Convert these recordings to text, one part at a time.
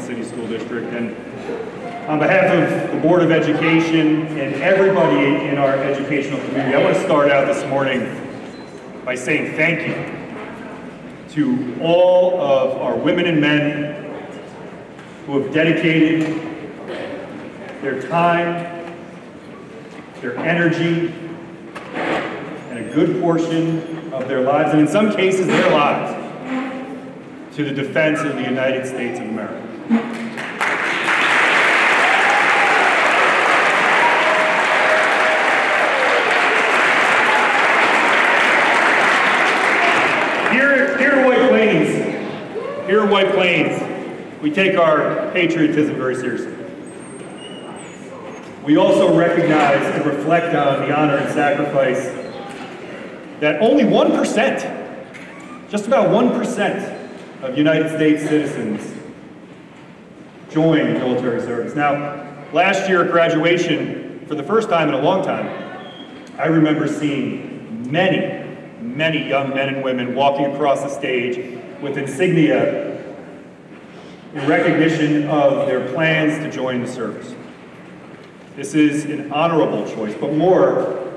schools in the White Plains City School District, and on behalf of the Board of Education and everybody in our educational community, I want to start out this morning by saying thank you to all of our women and men who have dedicated their time, their energy, and a good portion of their lives, and in some cases their lives, to the defense of the United States of America. Here, here at White Plains, here at White Plains, we take our patriotism very seriously. We also recognize and reflect on the honor and sacrifice that only 1%, just about 1% of United States citizens join military service. Now, last year at graduation, for the first time in a long time, I remember seeing many, many young men and women walking across the stage with insignia in recognition of their plans to join the service. This is an honorable choice, but more,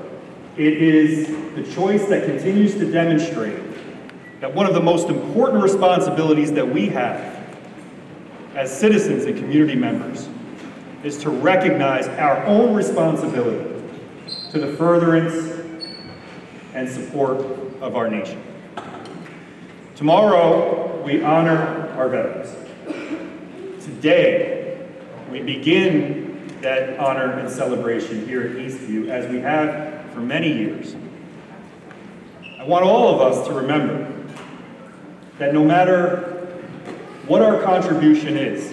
it is the choice that continues to demonstrate that one of the most important responsibilities that we have as citizens and community members is to recognize our own responsibility to the furtherance and support of our nation. Tomorrow, we honor our veterans. Today, we begin that honor and celebration here at Eastview as we have for many years. I want all of us to remember that no matter what our contribution is,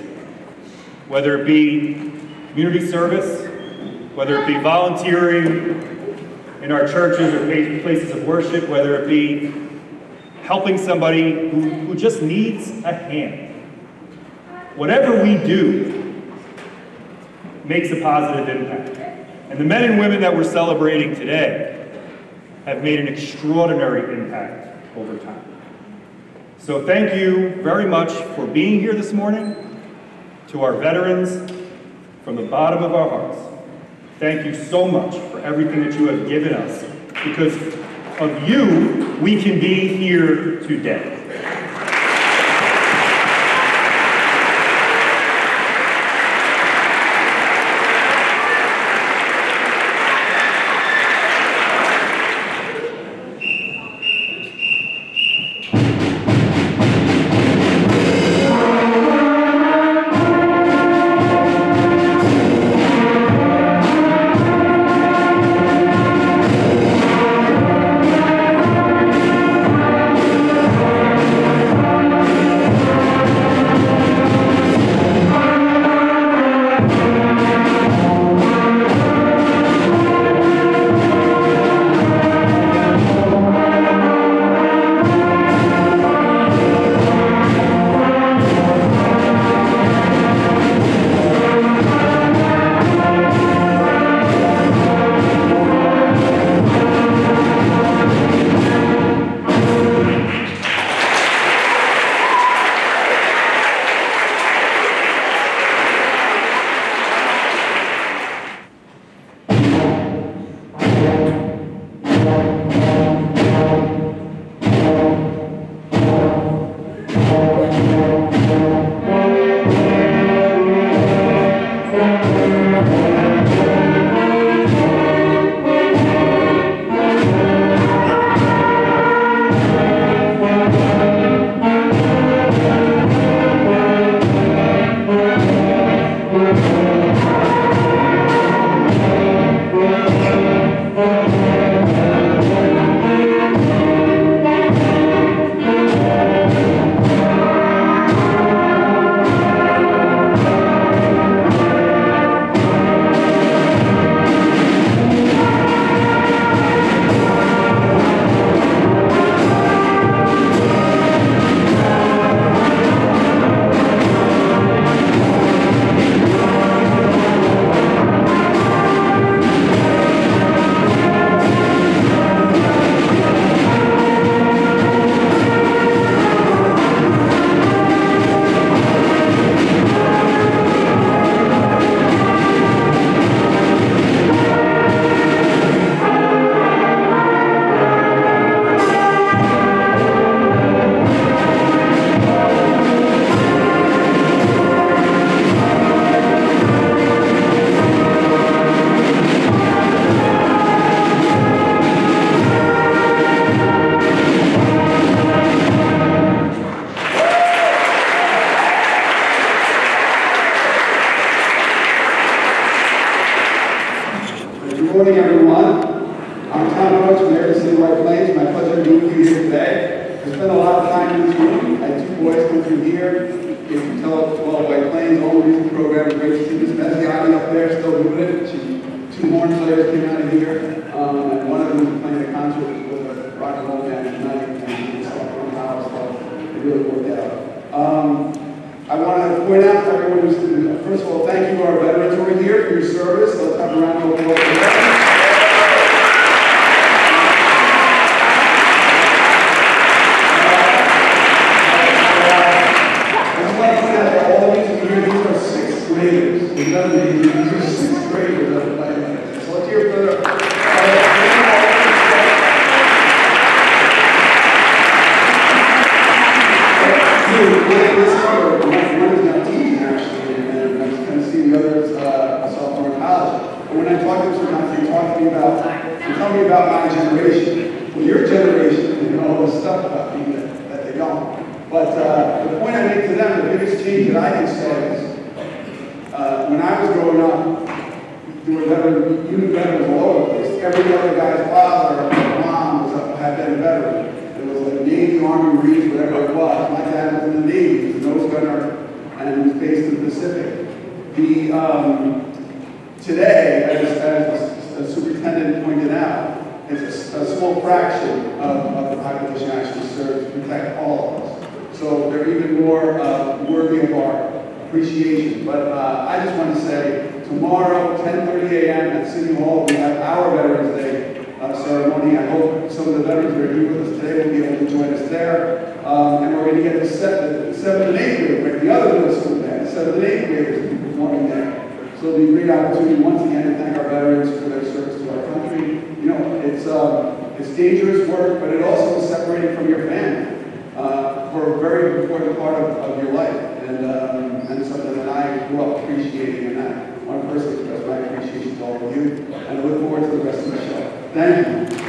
whether it be community service, whether it be volunteering in our churches or places of worship, whether it be helping somebody who, who just needs a hand, whatever we do makes a positive impact. And the men and women that we're celebrating today have made an extraordinary impact over time. So thank you very much for being here this morning. To our veterans, from the bottom of our hearts, thank you so much for everything that you have given us. Because of you, we can be here today. Morning, everyone. I'm Tom Roach from Air City White Plains. My pleasure to be with you here today. I spent a lot of time in this room. I had two boys come through here. If you tell it, well, White Plains, all the music program, great to see Miss Mezziani up there, still doing it. She, two horn players came out of here, um, and one of them was playing a concert with a rock and roll band tonight, and it's all from house, so it really worked out. Um, I want to point out to everyone who's, first of all, thank you to our veterans who are here for your service. Let's have a round of applause for them. As well as all of these here, these are sixth graders. We've done these, these are sixth graders that are playing like this. So let's hear for the. Dude, one is summer, one one is now teaching actually, and I'm kind of seeing the others, uh, sophomore in college. But when I talk to them sometimes, they talk to me about, they tell me about my generation. Well, your generation, you know, all this stuff about me that, that they don't. But uh, the point I make to them, the biggest change that I can say is, uh, when I was growing up, there were veteran, unit veterans all over the place. Every other guy's father or mom was a, had been a veteran. It was like Navy, Army, Marines, whatever it was. My dad was in the Navy, he was a nose gunner, and was based in the Pacific. The, um, today, as, as the superintendent pointed out, it's a, a small fraction of, of the population actually serves to protect all of us. So they're even more uh, worthy of our appreciation. But uh, I just want to say, tomorrow, 10:30 a.m. at City Hall, we have our Veterans Day ceremony. I hope some of the veterans that are here with us today will be able to join us there. Um, and we're going to get the seventh, seventh and the other middle school band, seventh and eighth graders to be performing there. So it'll be a great opportunity once again to thank our veterans for their service to our country. You know, it's um, it's dangerous work, but it also is separating from your family uh, for a very important part of, of your life, and um, and something that I grew up appreciating, and I want to personally my appreciation to all of you, and I look forward to the rest of the show. Thank you.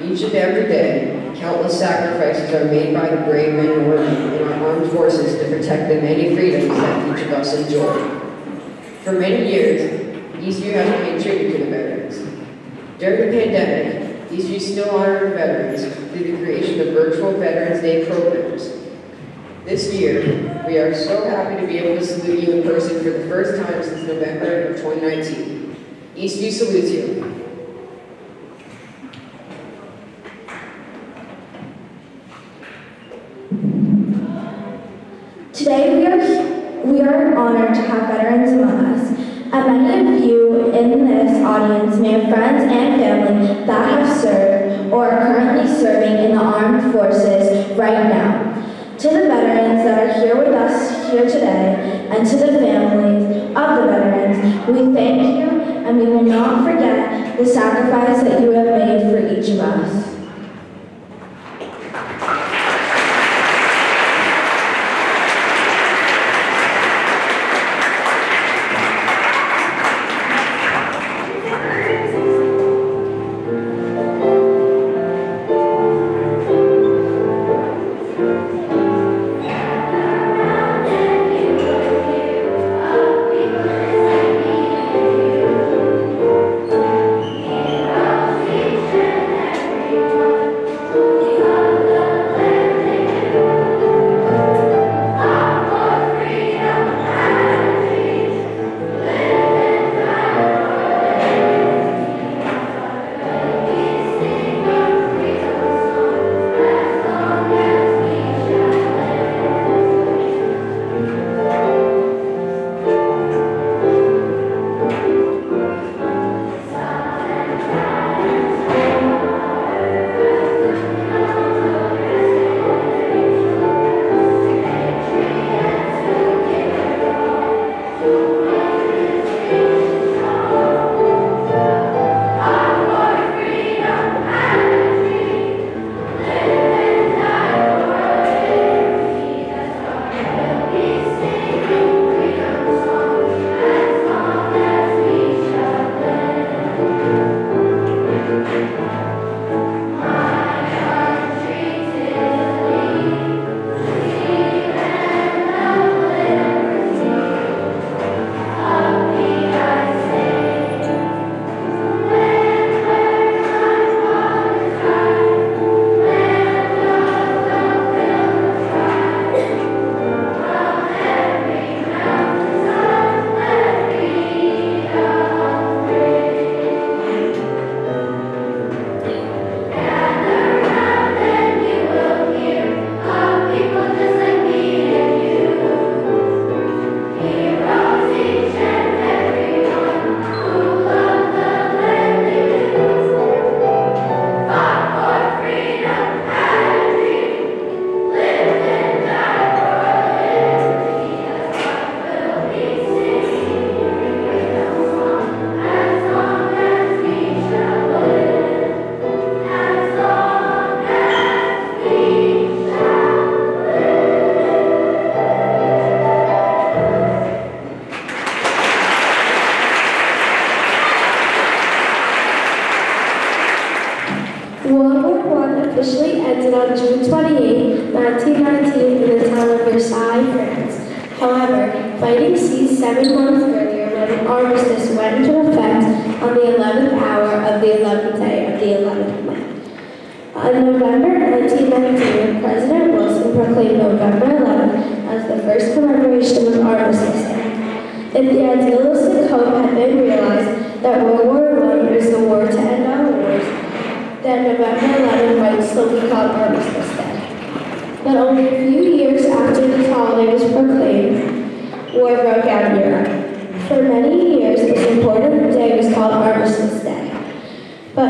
Each and every day, countless sacrifices are made by the brave men and women in our armed forces to protect the many freedoms that each of us enjoy. For many years, Eastview has paid tribute to the veterans. During the pandemic, Eastview still honored veterans through the creation of virtual Veterans Day programs. This year, we are so happy to be able to salute you in person for the first time since November of 2019. Eastview salutes you. Veterans among us. And many of you in this audience may have friends and family that have served or are currently serving in the armed forces right now. To the veterans that are here with us here today, and to the families of the veterans, we thank you and we will not forget the sacrifice that you have made for each of us.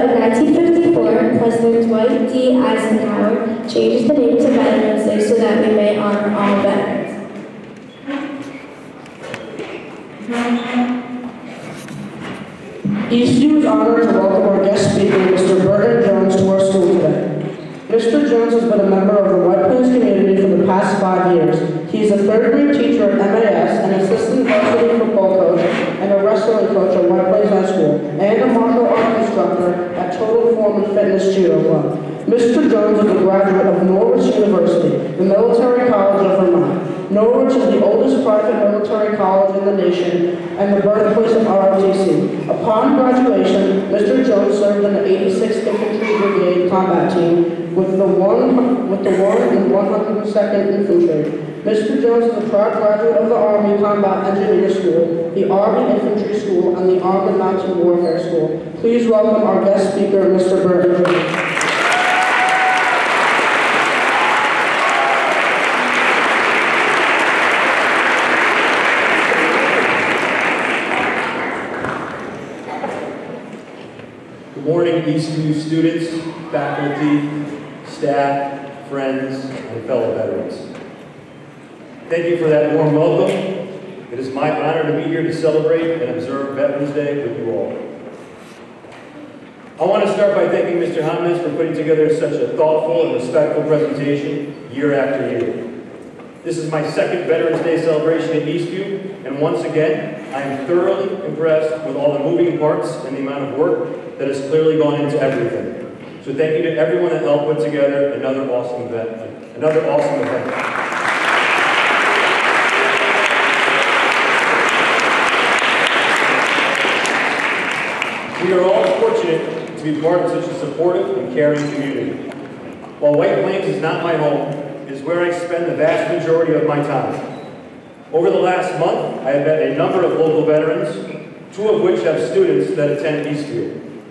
In 1954, President Dwight D. Eisenhower changed the name to Veterans Day so that we may honor all veterans. Eastview is honored to welcome our guest speaker, Mr. Burton Jones, to our school today. Mr. Jones has been a member of the White Plains community for the past five years. He is a third grade teacher at MAS, an assistant varsity football coach, and a wrestling coach at White Plains High School, and a martial arts instructor at Total Form Judo Club. Mr. Jones is a graduate of Norwich University, the military college of Vermont. Norwich is the oldest private military college in the nation and the birthplace of ROTC. Upon graduation, Mr. Jones served in the 86th Infantry Brigade combat team with the 1 with the 1 and 102nd Infantry. Mr. Jones is a proud graduate of the Army Combat Engineer School, the Army Infantry School, and the Army Mountain Warfare School. Please welcome our guest speaker, Mr. Morning, Eastview students, faculty, staff, friends, and fellow veterans. Thank you for that warm welcome. It is my honor to be here to celebrate and observe Veterans Day with you all. I want to start by thanking Mr. Hamnes for putting together such a thoughtful and respectful presentation year after year. This is my second Veterans Day celebration at Eastview, and once again, I am thoroughly impressed with all the moving parts and the amount of work that has clearly gone into everything. So thank you to everyone that helped put together another awesome event. Another awesome event. We are all fortunate to be part of such a supportive and caring community. While White Plains is not my home, it is where I spend the vast majority of my time. Over the last month, I have met a number of local veterans, two of which have students that attend Eastview.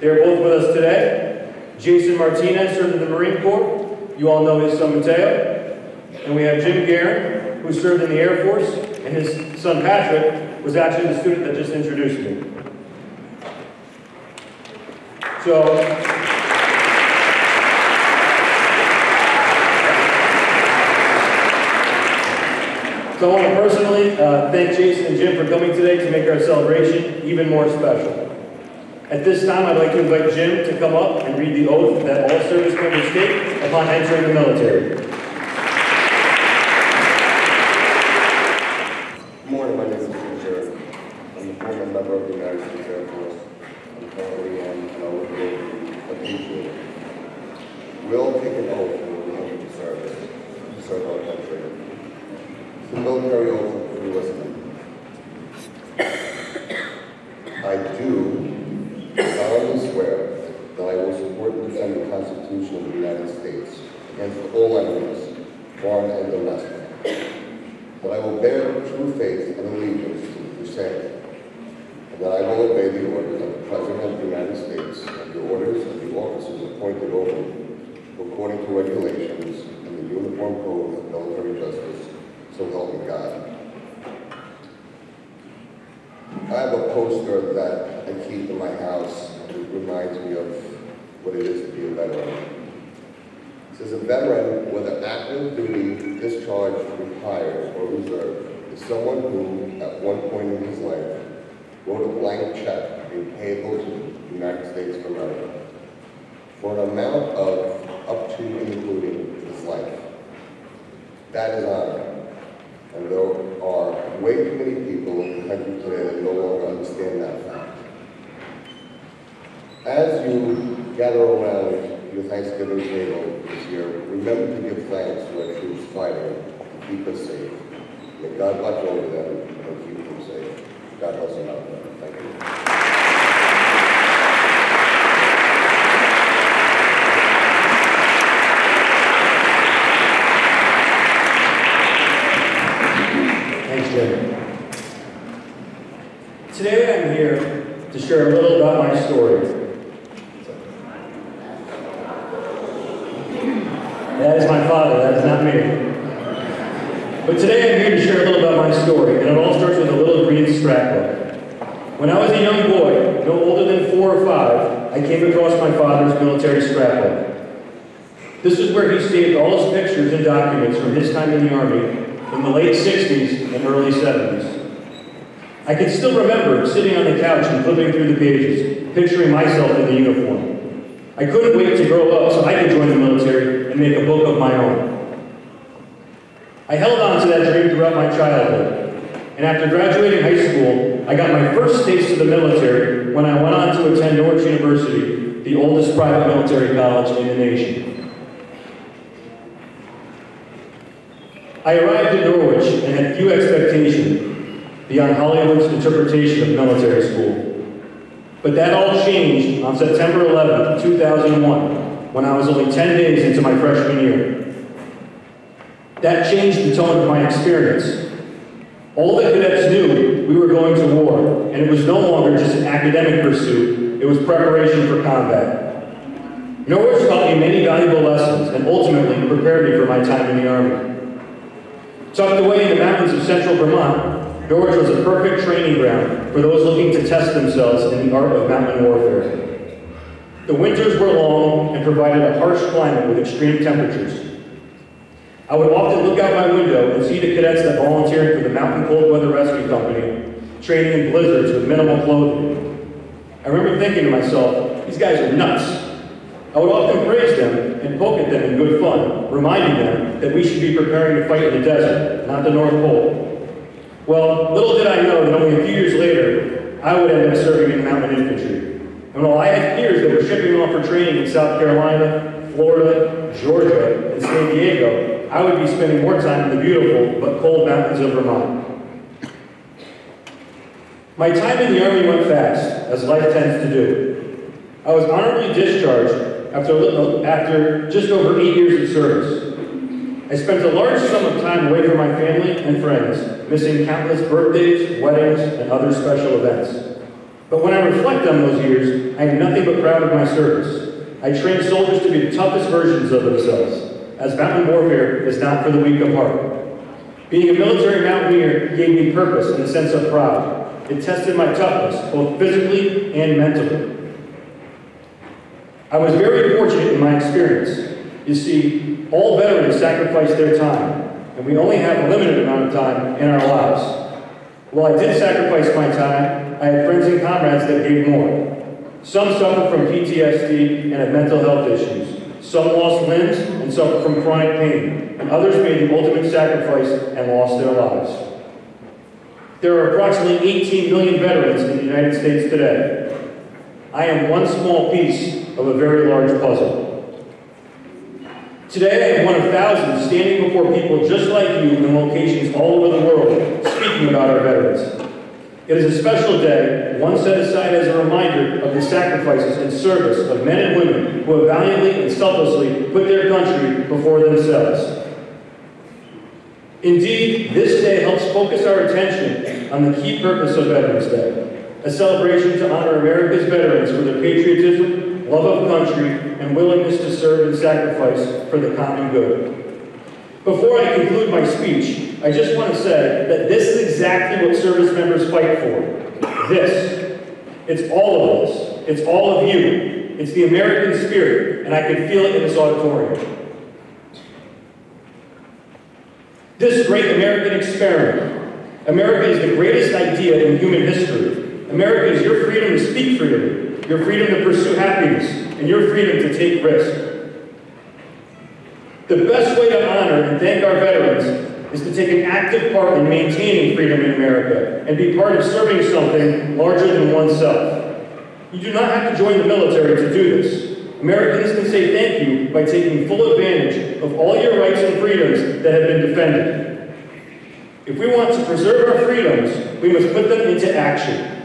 They are both with us today. Jason Martinez served in the Marine Corps. You all know his son Mateo. And we have Jim Guerin, who served in the Air Force, and his son Patrick was actually the student that just introduced me. So, So I want to personally uh, thank Jason and Jim for coming today to make our celebration even more special. At this time, I'd like to invite Jim to come up and read the oath that all service members take upon entering the military. Good morning, my name is Jim Jarrett. I'm a former member of the United States Air Force. I'm currently in an oath of patriot. Will take an oath and will be able to service, to serve our country. It's the military oath of listening. I do solemnly swear that I will support and defend the Constitution of the United States against all enemies, foreign and domestic. That I will bear true faith and allegiance to the crusade. And that I will obey the orders of the President of the United States and the orders of the officers appointed over me according to regulations and the Uniform Code of Military Justice, me God. I have a poster that I keep in my house. It reminds me of what it is to be a veteran. It says a veteran, whether active duty, discharged, retired, or reserve, is someone who, at one point in his life, wrote a blank check being payable to the United States of America for an amount of up to including his life. That is honor. And there are way too many people in the country today that no longer understand that fact. As you gather around your Thanksgiving table this year, remember to give thanks to our troops fighting to keep us safe. May God watch over them and keep them safe. God bless America. Thank you. Thanks, Jim. Today I'm here to share a little about my story. That is my father, that is not me. But today I'm here to share a little about my story, and it all starts with a little green scrapbook. When I was a young boy, no older than four or five, I came across my father's military scrapbook. This is where he saved all documents from his time in the Army in the late 60s and early 70s. I can still remember sitting on the couch and flipping through the pages, picturing myself in the uniform. I couldn't wait to grow up so I could join the military and make a book of my own. I held on to that dream throughout my childhood, and after graduating high school, I got my first taste of the military when I went on to attend Norwich University, the oldest private military college in the nation. I arrived in Norwich and had few expectations beyond Hollywood's interpretation of military school. But that all changed on September 11, 2001, when I was only 10 days into my freshman year. That changed the tone of my experience. All the cadets knew we were going to war, and it was no longer just an academic pursuit, it was preparation for combat. Norwich taught me many valuable lessons and ultimately prepared me for my time in the Army. Tucked away in the mountains of central Vermont, Norwich was a perfect training ground for those looking to test themselves in the art of mountain warfare. The winters were long and provided a harsh climate with extreme temperatures. I would often look out my window and see the cadets that volunteered for the Mountain Cold Weather Rescue Company, training in blizzards with minimal clothing. I remember thinking to myself, these guys are nuts. I would often praise them and poke at them in good fun, reminding them that we should be preparing to fight in the desert, not the North Pole. Well, little did I know that only a few years later, I would end up serving in mountain infantry. And while I had peers that were shipping off for training in South Carolina, Florida, Georgia, and San Diego, I would be spending more time in the beautiful but cold mountains of Vermont. My time in the Army went fast, as life tends to do. I was honorably discharged after, after just over eight years of service. I spent a large sum of time away from my family and friends, missing countless birthdays, weddings, and other special events. But when I reflect on those years, I am nothing but proud of my service. I trained soldiers to be the toughest versions of themselves, as mountain warfare is not for the weak of heart. Being a military mountaineer gave me purpose and a sense of pride. It tested my toughness, both physically and mentally. I was very fortunate in my experience. You see, all veterans sacrifice their time, and we only have a limited amount of time in our lives. While I did sacrifice my time, I had friends and comrades that gave more. Some suffered from PTSD and had mental health issues. Some lost limbs and suffered from chronic pain, and others made the ultimate sacrifice and lost their lives. There are approximately 18 million veterans in the United States today. I am one small piece of a very large puzzle. Today, I am one of thousands standing before people just like you in locations all over the world, speaking about our veterans. It is a special day, one set aside as a reminder of the sacrifices and service of men and women who have valiantly and selflessly put their country before themselves. Indeed, this day helps focus our attention on the key purpose of Veterans Day, a celebration to honor America's veterans for their patriotism, love of country, and willingness to serve and sacrifice for the common good. Before I conclude my speech, I just want to say that this is exactly what service members fight for. This. It's all of us. It's all of you. It's the American spirit, and I can feel it in this auditorium. This great American experiment. America is the greatest idea in human history. America is your freedom to speak freely, your freedom to pursue happiness, and your freedom to take risks. The best way to honor and thank our veterans is to take an active part in maintaining freedom in America and be part of serving something larger than oneself. You do not have to join the military to do this. Americans can say thank you by taking full advantage of all your rights and freedoms that have been defended. If we want to preserve our freedoms, we must put them into action.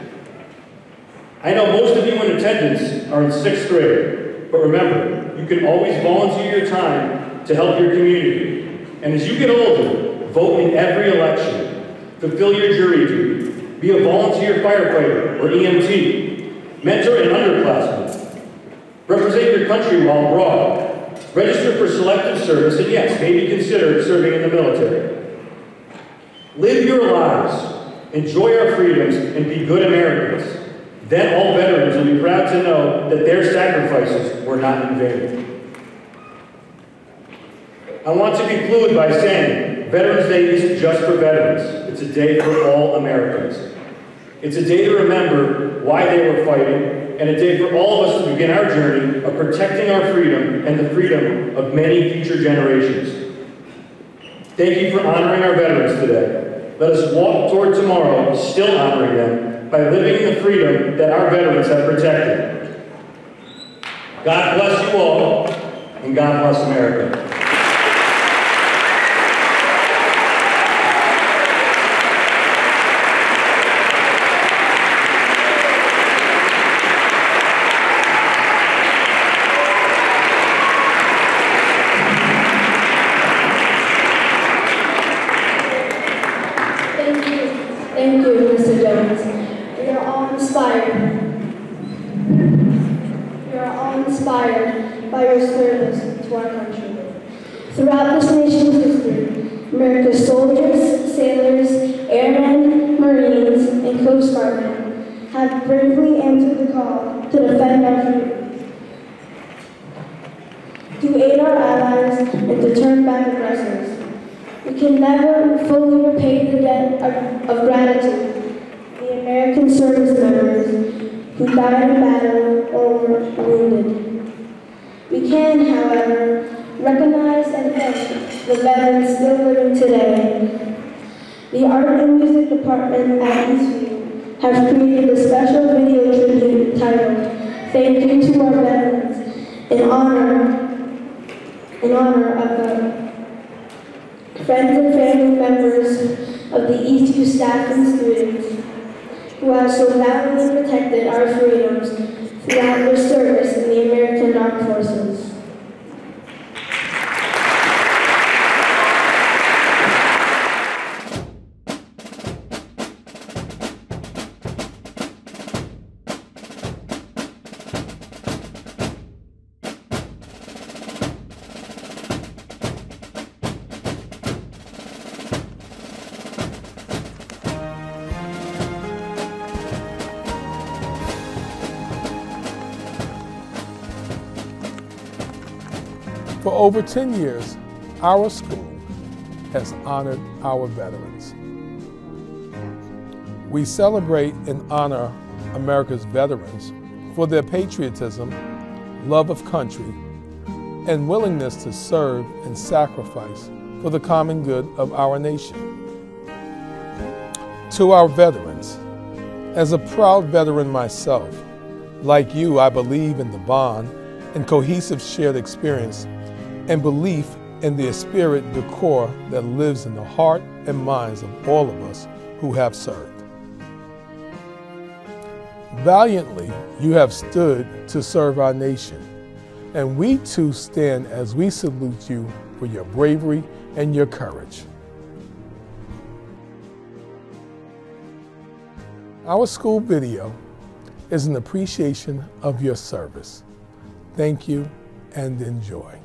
I know most of you in attendance are in sixth grade, but remember, you can always volunteer your time to help your community. And as you get older, vote in every election. Fulfill your jury duty. Be a volunteer firefighter or EMT. Mentor an underclassman. Represent your country while abroad. Register for selective service, and yes, maybe consider serving in the military. Live your lives, enjoy our freedoms, and be good Americans. Then all veterans will be proud to know that their sacrifices were not in vain. I want to conclude by saying Veterans Day isn't just for veterans. It's a day for all Americans. It's a day to remember why they were fighting and a day for all of us to begin our journey of protecting our freedom and the freedom of many future generations. Thank you for honoring our veterans today. Let us walk toward tomorrow still honoring them by living in the freedom that our veterans have protected. God bless you all, and God bless America. Thank you. Thank you, Mr. Jones. We are all inspired. We are all inspired by your service to our country. Throughout this nation's history, America's soldiers, sailors, airmen, marines, and Coast Guardmen have bravely answered the call to defend our freedom, to aid our allies, and to turn back aggressors. We can never fully repay the debt of, of gratitude the American service members who died in battle or were wounded. We can, however, recognize and thank the veterans still living today. The Art and Music Department at Eastview have created a special video tribute titled Thank You to Our Veterans in honor, in honor of the friends and family members of the Eastview staff and students who have so valiantly protected our freedoms throughout their service in the American Armed Forces. Over 10 years, our school has honored our veterans. We celebrate and honor America's veterans for their patriotism, love of country, and willingness to serve and sacrifice for the common good of our nation. To our veterans, as a proud veteran myself, like you, I believe in the bond and cohesive shared experience and belief in the esprit de corps that lives in the heart and minds of all of us who have served. Valiantly, you have stood to serve our nation, and we too stand as we salute you for your bravery and your courage. Our school video is an appreciation of your service. Thank you and enjoy.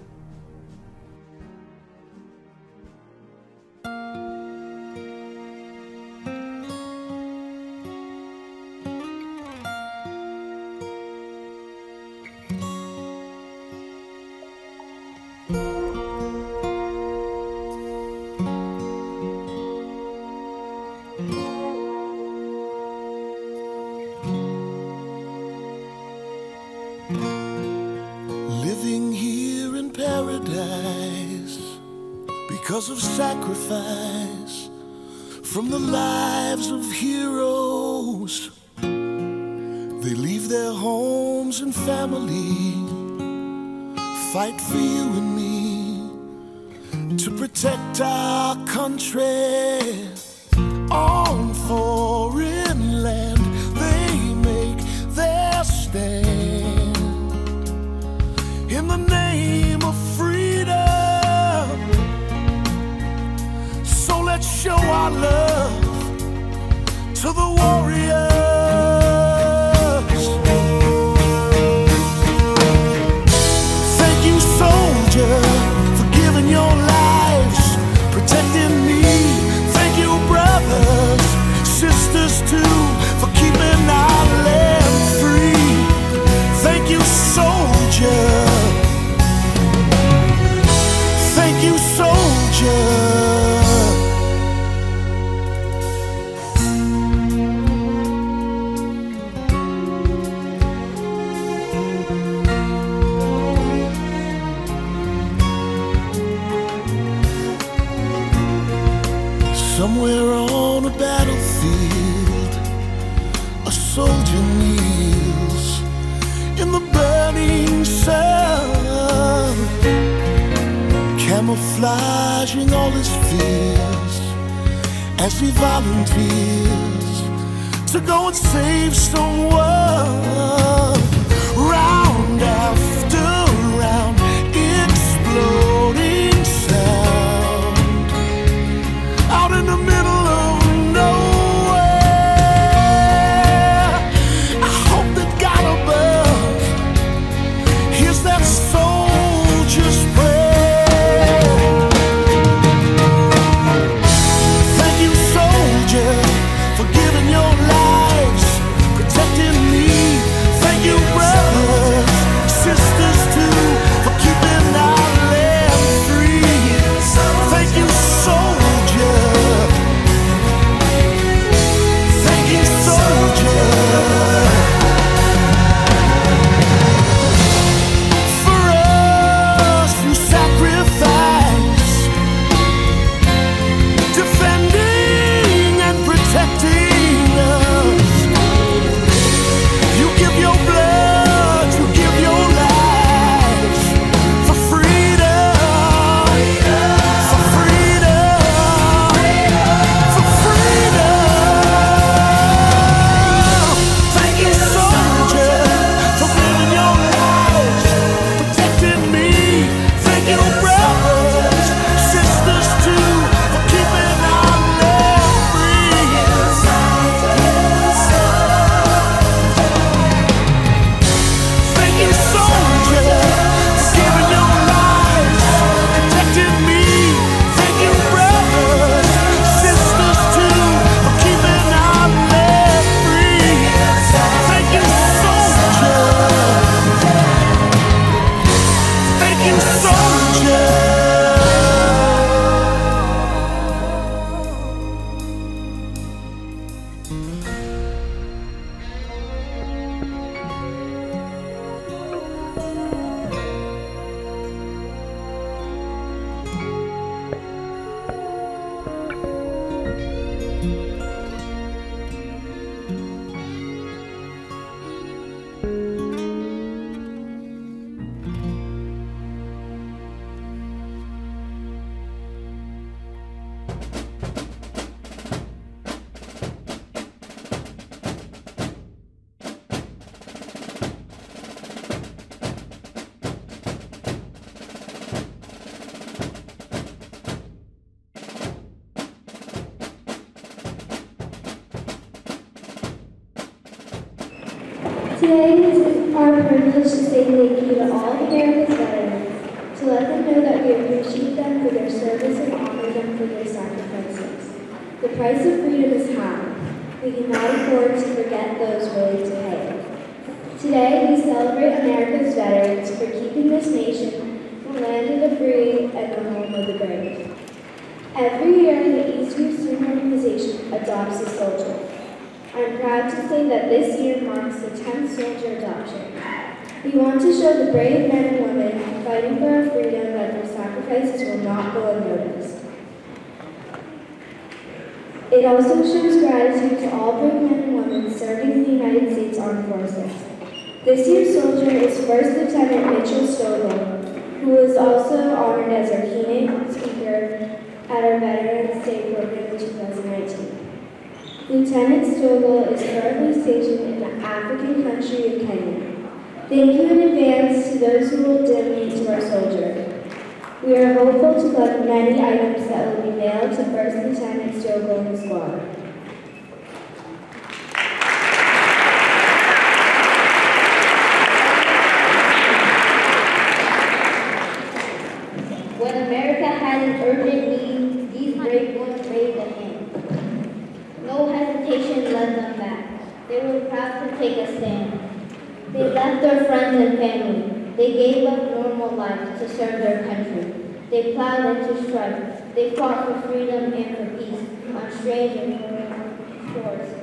It is our privilege to say thank you to all of America's veterans, to let them know that we appreciate them for their service and honor them for their sacrifices. The price of freedom is high. We cannot afford to forget those willing to pay it. Today we celebrate America's veterans for keeping this nation the land of the free and the home of the brave. Every year the Eastview Student Organization adopts a soldier. I'm proud to say that this year marks the 10th soldier adoption. We want to show the brave men and women fighting for our freedom that their sacrifices will not go unnoticed. It also shows gratitude to all brave men and women serving in the United This year's soldier is First Lieutenant Mitchell Stovall. who was also honored as our keynote speaker at our Veterans Day program in 2019. Lieutenant Stovall is currently stationed in the African country of Kenya. Thank you in advance to those who will donate to our soldier. We are hopeful to collect many items that will be mailed to First Lieutenant Stovall and his squad. When America had an urgent need, these brave ones raised a hand. No hesitation led them back. They were proud to take a stand. They left their friends and family. They gave up normal life to serve their country. Plowed into. They fought for freedom and for peace on strange and foreign shores.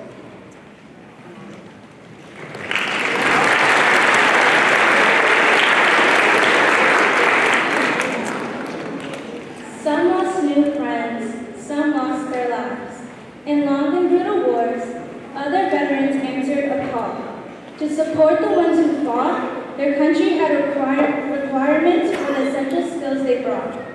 Some lost new friends, some lost their lives. In long and brutal wars, other veterans answered a call. To support the ones who fought, their country had require, requirements for the essential skills they brought.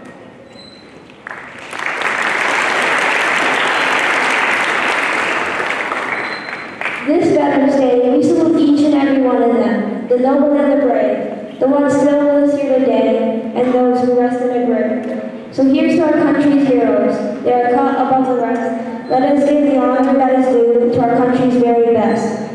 This we salute each and every one of them, the noble and the brave, the ones still with us here today, and those who rest in their grave. So here's to our country's heroes. They are caught above the rest. Let us give the honor that is due to our country's very best.